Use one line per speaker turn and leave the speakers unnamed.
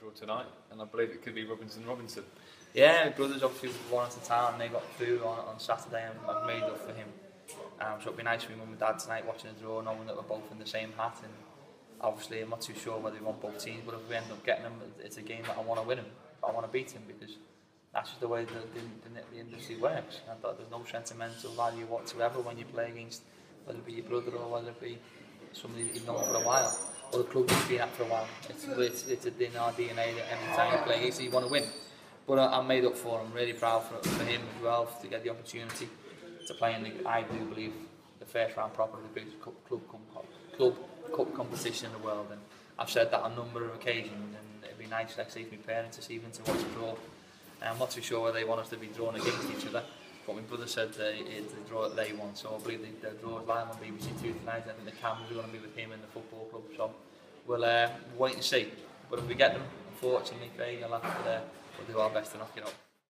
Draw tonight, and I believe it could be Robinson Robinson.
Yeah, my brother's obviously wanted to town and they got through on, on Saturday and I've made up for him. Um, so it'd be nice for me mum and dad tonight watching the draw, knowing that we're both in the same hat. And obviously, I'm not too sure whether we want both teams, but if we end up getting them, it's a game that I want to win him. I want to beat him because that's just the way the, the, the, industry works. And there's no sentimental value whatsoever when you play against whether it be your brother or whether it be somebody you've known for a while or the club you've been at for a while. It's, it's, it's in our DNA that every time you play against you want to win. But I, made up for. I'm really proud for, for him as well to get the opportunity to play in the, I do believe, the first round proper of the biggest club, club, club cup competition in the world. And I've said that a number of occasions, and it'd be nice, like say, for my parents to see even to watch the draw. And I'm not too sure whether they want us to be drawn against each other. But my brother said they eh, it's the draw that they want so I believe the, the draw is live on BBC Two tonight. I think the cameras are going to be with him in the football club shop. We'll uh, wait and see. But if we get them, unfortunately, Craig, I'll have to, uh, we'll do our best to knock it off.